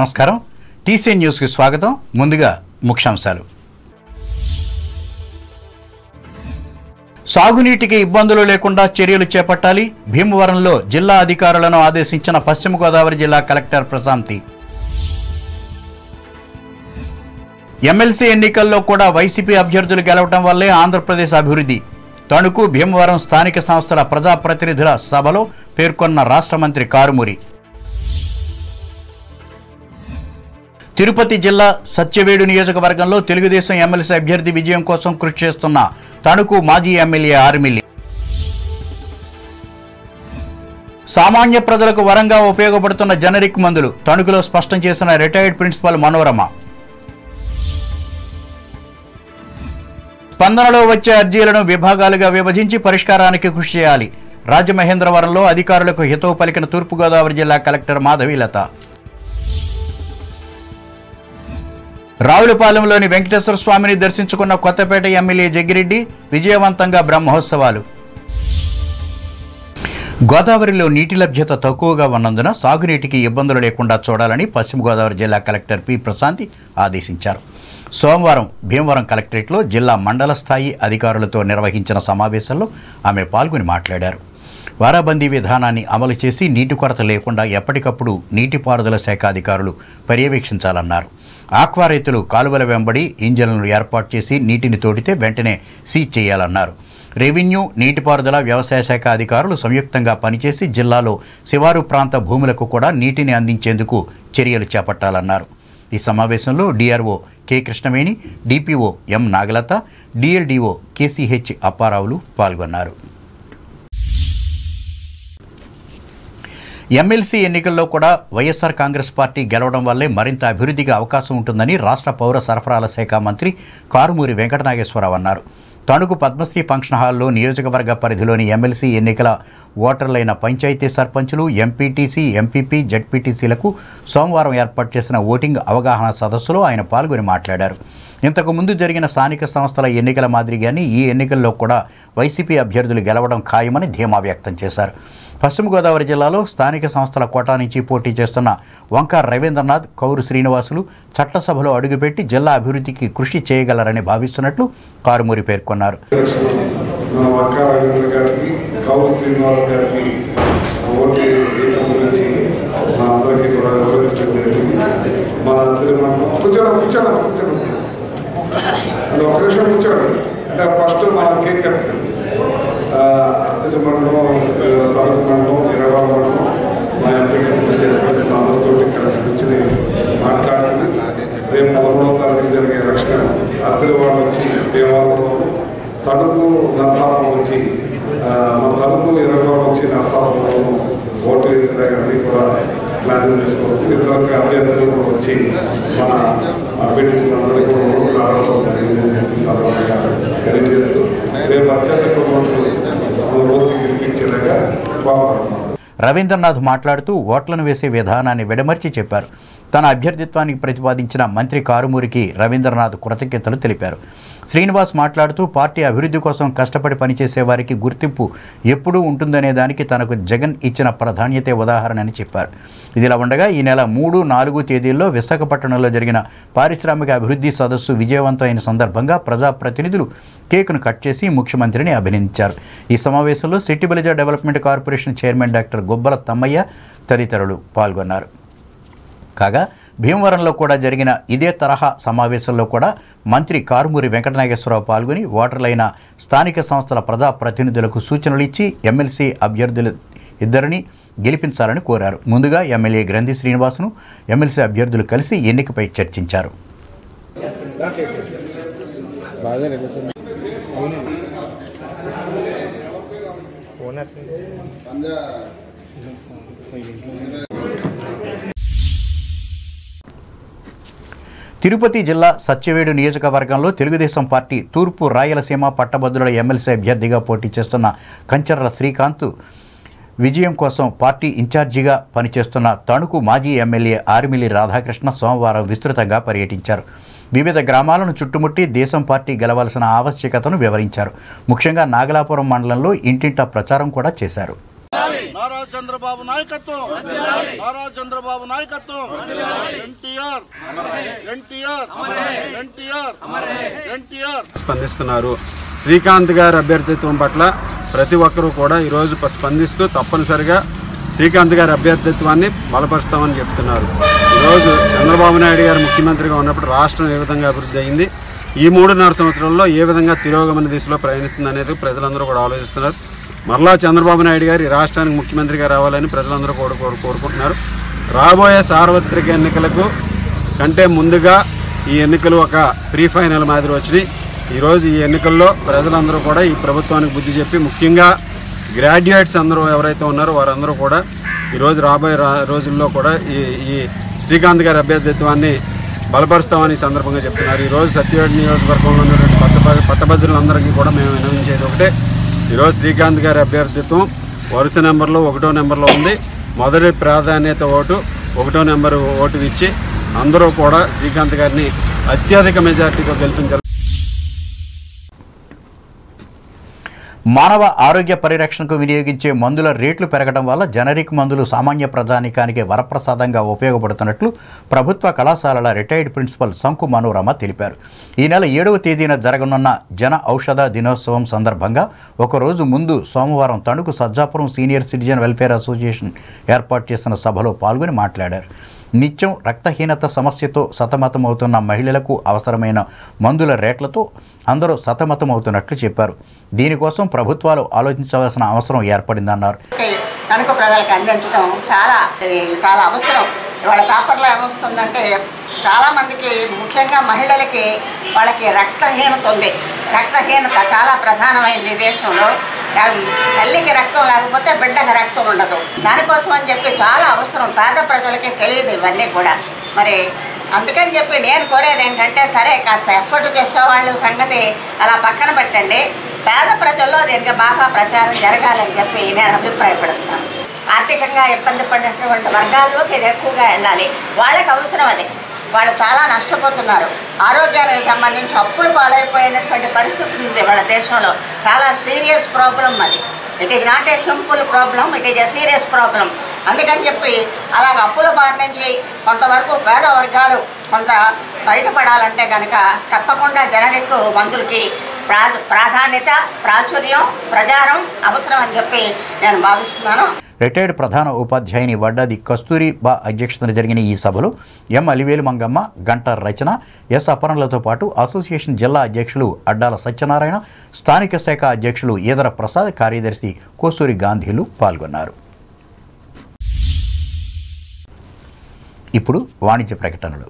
నమస్కారం. టీసీ న్యూస్కి స్వాగతం. ముందుగా ముఖ్యాంశాలు. సాగునీటికి ఇబ్బందులు లేకుండా చర్యలు చేపట్టాలి. భీమవరంలో జిల్లా అధికారులను ఆదేశించిన పశ్చిమ గోదావరి జిల్లా కలెక్టర్ ప్రశాంతి. ఎమ్మెల్సీ ఎన్నికల్లో కూడా వైసీపీ అభ్యర్థులు గెలవడం వల్లే ఆంధ్రప్రదేశ్ అభివృద్ధి. తణుకు భీమవరం స్థానిక సంస్థల ప్రజాప్రతినిధుల సభలో పేర్కొన్న రాష్ట్ర మంత్రి కారుమూరి. తిరుపతి జిల్లా సత్యవేడు నియోజకవర్గంలో తెలుగుదేశం ఎమ్మెల్సీ అభ్యర్థి విజయం కోసం కృషి చేస్తున్న తణుకు మాజీ ఎమ్మెల్యే ఆర్మిల్లి. సామాన్య ప్రజలకు వరంగా ఉపయోగపడుతున్న జనరిక్ మందులు తణుకులో స్పష్టం చేసిన రిటైర్డ్ ప్రిన్సిపల్ మనోరమ. స్పందనలో వచ్చే అర్జీలను విభాగాలుగా విభజించి పరిష్కారానికి కృషి చేయాలి. రాజమహేంద్రవరంలో అధికారులకు హితవు పలికిన తూర్పుగోదావరి జిల్లా కలెక్టర్ మాధవీలత. రావులపాలెంలోని వెంకటేశ్వర స్వామిని దర్శించుకున్న కొత్తపేట ఎమ్మెల్యే జగ్గిరెడ్డి విజయవంతంగా బ్రహ్మోత్సవాలు. గోదావరిలో నీటి లభ్యత తక్కువగా ఉన్నందున సాగునీటికి ఇబ్బందులు లేకుండా చూడాలని పశ్చిమ గోదావరి జిల్లా కలెక్టర్ పి. ప్రశాంతి ఆదేశించారు. సోమవారం భీమవరం కలెక్టరేట్లో జిల్లా మండల స్థాయి అధికారులతో నిర్వహించిన సమావేశంలో ఆమె పాల్గొని మాట్లాడారు. వారాబందీ విధానాన్ని అమలు చేసి నీటి కొరత లేకుండా ఎప్పటికప్పుడు నీటిపారుదల శాఖ అధికారులు పర్యవేక్షించాలన్నారు. ఆక్వా రైతులు కాలువల వెంబడి ఇంజన్లను ఏర్పాటు చేసి నీటిని తోడితే వెంటనే సీజ్ చేయాలన్నారు. రెవెన్యూ నీటిపారుదల వ్యవసాయ శాఖ అధికారులు సంయుక్తంగా పనిచేసి జిల్లాలో శివారు ప్రాంత భూములకు కూడా నీటిని అందించేందుకు చర్యలు చేపట్టాలన్నారు. ఈ సమావేశంలో DRO K Krishnaveni DPO M Nagalatha DLDO KCH అప్పారావులు పాల్గొన్నారు. ఎమ్మెల్సీ ఎన్నికల్లో కూడా వైఎస్ఆర్ కాంగ్రెస్ పార్టీ గెలవడం వల్లే మరింత అభివృద్ధికి అవకాశం ఉంటుందని రాష్ట్ర పౌర సరఫరాల శాఖ మంత్రి కారుమూరి వెంకటనాగేశ్వరరావు అన్నారు. తణుకు పద్మశ్రీ ఫంక్షన్ హాల్లో నియోజకవర్గ పరిధిలోని ఎమ్మెల్సీ ఎన్నికల ఓటర్లైన పంచాయతీ సర్పంచులు ఎంపీటీసీ ఎంపీపీ జడ్పీటీసీలకు సోమవారం ఏర్పాటు చేసిన ఓటింగ్ అవగాహన సదస్సులో ఆయన పాల్గొని మాట్లాడారు. ఇంతకుముందు జరిగిన స్థానిక సంస్థల ఎన్నికల మాదిరిగానే ఈ ఎన్నికల్లో కూడా వైసీపీ అభ్యర్థులు గెలవడం ఖాయమని ధీమా వ్యక్తం చేశారు. పశ్చిమ గోదావరి జిల్లాలో స్థానిక సంస్థల కోటా నుంచి పోటీ చేస్తున్న వంక రవీంద్రనాథ్ కౌరు శ్రీనివాసులు చట్టసభలో అడుగుపెట్టి జిల్లా అభివృద్ధికి కృషి చేయగలరని భావిస్తున్నట్లు కారుమూరి పేర్కొన్నారు. మా అందరికీ కూడా వివరించడం జరిగింది. మా తిరుమల కూర్చోడం కూర్చోడం కూర్చోడం. అది ఒక నిమిషం కూర్చోండి అంటే ఫస్ట్ మనం కేక్ కట్టాలి మండలం తలుపు మండలం ఇరవై మండలం మా ఎంపీటీసీ చైర్పర్సన్ అందరితో కలిసి కూర్చుని మాట్లాడుకుని రేపు పదమూడవ తారీఖు జరిగే ఎలక్షన్ అత్తడి వాళ్ళు వచ్చి దేవాలయంలో తణుకు నరసాపురం వచ్చి ఆ, మన తణుకు ఇరవై వచ్చి నరసాపురంలో ఓటు వేసిన అన్నీ కూడా ప్లానింగ్ చేసుకోవచ్చు ఇతర అభ్యర్థులు కూడా వచ్చి మన ఎంపీటీసీలు అందరికీ కూడా ఓట్లు రవీంద్రనాథ్ మాట్లాడుతూ ఓట్లను వేసే విధానాన్ని విడమర్చి చెప్పారు. తన అభ్యర్థిత్వానికి ప్రతిపాదించిన మంత్రి కారుమూరికి రవీంద్రనాథ్ కృతజ్ఞతలు తెలిపారు. శ్రీనివాస్ మాట్లాడుతూ పార్టీ అభివృద్ధి కోసం కష్టపడి పనిచేసే వారికి గుర్తింపు ఎప్పుడూ ఉంటుందనే దానికి తనకు జగన్ ఇచ్చిన ప్రాధాన్యతే ఉదాహరణని చెప్పారు. ఇదిలా ఉండగా ఈ నెల మూడు నాలుగు తేదీల్లో విశాఖపట్నంలో జరిగిన పారిశ్రామిక అభివృద్ధి సదస్సు విజయవంతమైన సందర్భంగా ప్రజాప్రతినిధులు కేకును కట్ చేసి ముఖ్యమంత్రిని అభినందించారు. ఈ సమావేశంలో Setti Balija development corporation chairman doctor Gubbala Tammayya తదితరులు పాల్గొన్నారు. కాగా భీమవరంలో కూడా జరిగిన ఇదే తరహా సమావేశంలో కూడా మంత్రి కారుమూరి వెంకటనాగేశ్వరరావు పాల్గొని ఓటర్లైన స్థానిక సంస్థల ప్రజాప్రతినిధులకు సూచనలు ఇచ్చి ఎమ్మెల్సీ అభ్యర్థులు ఇద్దరిని గెలిపించాలని కోరారు. ముందుగా ఎమ్మెల్యే గ్రంథి శ్రీనివాసును ఎమ్మెల్సీ అభ్యర్థులు కలిసి ఎన్నికపై చర్చించారు. తిరుపతి జిల్లా సత్యవేడు నియోజకవర్గంలో తెలుగుదేశం పార్టీ తూర్పు రాయలసీమ పట్టభద్రుల ఎమ్మెల్సీ అభ్యర్థిగా పోటీ చేస్తున్న కంచర్ల శ్రీకాంత్ విజయం కోసం పార్టీ ఇన్ఛార్జిగా పనిచేస్తున్న తణుకు మాజీ ఎమ్మెల్యే ఆర్మిలి రాధాకృష్ణ సోమవారం విస్తృతంగా పర్యటించారు. వివిధ గ్రామాలను చుట్టుముట్టి దేశం పార్టీ గెలవాల్సిన ఆవశ్యకతను వివరించారు. ముఖ్యంగా నాగలాపురం మండలంలో ఇంటింటా ప్రచారం కూడా చేశారు. నారా చంద్రబాబు నాయకత్వం. నారా చంద్రబాబు నాయకత్వం. ఎన్టీఆర్. ఎన్టీఆర్. ఎన్టీఆర్. ఎన్టీఆర్. స్పందిస్తున్నారు. శ్రీకాంత్ గారి అభ్యర్థిత్వం పట్ల ప్రతి ఒక్కరూ కూడా ఈరోజు స్పందిస్తూ తప్పనిసరిగా శ్రీకాంత్ గారి అభ్యర్థిత్వాన్ని బలపరుస్తామని చెప్తున్నారు. ఈరోజు చంద్రబాబు నాయుడు గారు ముఖ్యమంత్రిగా ఉన్నప్పుడు రాష్ట్రం ఏ విధంగా అభివృద్ధి అయింది ఈ మూడున్నర సంవత్సరంలో ఏ విధంగా తిరోగమన దిశలో ప్రయాణిస్తుంది అనేది ప్రజలందరూ కూడా ఆలోచిస్తున్నారు. మరలా చంద్రబాబు నాయుడు గారు ఈ రాష్ట్రానికి ముఖ్యమంత్రిగా రావాలని ప్రజలందరూ కూడా కోరుకుంటున్నారు. రాబోయే సార్వత్రిక ఎన్నికలకు కంటే ముందుగా ఈ ఎన్నికలు ఒక ప్రీ ఫైనల్ మాదిరి వచ్చినాయి. ఈరోజు ఈ ఎన్నికల్లో ప్రజలందరూ కూడా ఈ ప్రభుత్వానికి బుద్ధి చెప్పి ముఖ్యంగా గ్రాడ్యుయేట్స్ అందరూ ఎవరైతే ఉన్నారో వారందరూ కూడా ఈరోజు రాబోయే రా- రోజుల్లో కూడా ఈ ఈ శ్రీకాంత్ గారి అభ్యర్థిత్వాన్ని బలపరుస్తామని ఈ సందర్భంగా చెప్తున్నారు. ఈరోజు సత్యవేడి నియోజకవర్గంలో ఉన్నటువంటి పట్ట పట్టభద్రులందరికీ కూడా మేము వినవించేది ఒకటే. ఈరోజు శ్రీకాంత్ గారి అభ్యర్థిత్వం వరుస నెంబర్లో ఒకటో నెంబర్లో ఉంది. మొదటి ప్రాధాన్యత ఓటు ఒకటో నెంబర్ ఓటు ఇచ్చి అందరూ కూడా శ్రీకాంత్ గారిని అత్యధిక మెజార్టీతో గెలిపించారు మానవ ఆరోగ్య పరిరక్షణకు వినియోగించే మందుల రేట్లు పెరగడం వల్ల జనరిక్ మందులు సామాన్య ప్రజానికానికి వరప్రసాదంగా ఉపయోగపడుతున్నట్లు ప్రభుత్వ కళాశాలల రిటైర్డ్ ప్రిన్సిపల్ శంకు మనోరమ తెలిపారు. ఈ నెల ఏడవ తేదీన జరగనున్న జన ఔషధ దినోత్సవం సందర్భంగా ఒకరోజు ముందు సోమవారం Tanuku Sajjapuram senior citizen welfare association ఏర్పాటు చేసిన సభలో పాల్గొని మాట్లాడారు. నిత్యం రక్తహీనత సమస్యతో సతమతమవుతున్న మహిళలకు అవసరమైన మందుల రేట్లతో అందరూ సతమతమవుతున్నట్లు చెప్పారు. దీనికోసం ప్రభుత్వాలు ఆలోచించవలసిన అవసరం ఏర్పడిందన్నారు. కనుక ప్రజలకు అందించడం చాలా చాలా అవసరం. ఇవాళ పేపర్లో ఏమొస్తుందంటే చాలామందికి ముఖ్యంగా మహిళలకి వాళ్ళకి రక్తహీనత ఉంది రక్తహీనత చాలా ప్రధానమైంది దేశంలో. తల్లికి రక్తం లేకపోతే బిడ్డకి రక్తం ఉండదు. దానికోసం అని చెప్పి చాలా అవసరం. పేద ప్రజలకి తెలియదు ఇవన్నీ కూడా. మరి అందుకని చెప్పి నేను కోరేది ఏంటంటే సరే కాస్త ఎఫర్ట్ చేసేవాళ్ళు సంగతి అలా పక్కన పెట్టండి. పేద ప్రజల్లో దీనికి బాగా ప్రచారం జరగాలని చెప్పి నేను అభిప్రాయపడుతున్నాను. ఆర్థికంగా ఇబ్బంది పడినటువంటి వర్గాల్లోకి ఇది ఎక్కువగా వెళ్ళాలి. వాళ్ళకి అవసరం అది. వాళ్ళు చాలా నష్టపోతున్నారు. ఆరోగ్యానికి సంబంధించి అప్పులు పాలైపోయినటువంటి పరిస్థితి ఉంది వాళ్ళ దేశంలో. చాలా సీరియస్ ప్రాబ్లం అది. It is not a simple problem it is a serious problem అందుకని చెప్పి అలాగ అప్పుల బారి నుంచి కొంతవరకు పేద వర్గాలు కొంత బయటపడాలంటే కనుక తప్పకుండా జనరిక్ మందులకి ప్రా ప్రాధాన్యత ప్రాచుర్యం ప్రచారం అవసరం అని చెప్పి నేను భావిస్తున్నాను. రిటైర్డ్ ప్రధాన ఉపాధ్యాయుని వడ్డాది కస్తూరి బా అధ్యక్షతన జరిగిన ఈ సభలో ఎం అలివేలు మంగమ్మ గంట రచన ఎస్ అపరణలతో పాటు అసోసియేషన్ జిల్లా అధ్యక్షులు అడ్డాల సత్యనారాయణ స్థానిక శాఖ అధ్యక్షులు ఈదర ప్రసాద్ కార్యదర్శి కోసూరి గాంధీలు పాల్గొన్నారు. ఇప్పుడు వాణిజ్య ప్రకటనలు.